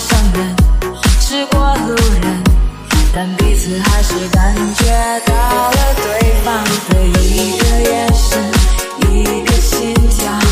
上人是过路人但彼此还是感觉到了对方的一个眼神一个心跳。